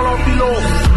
follow below.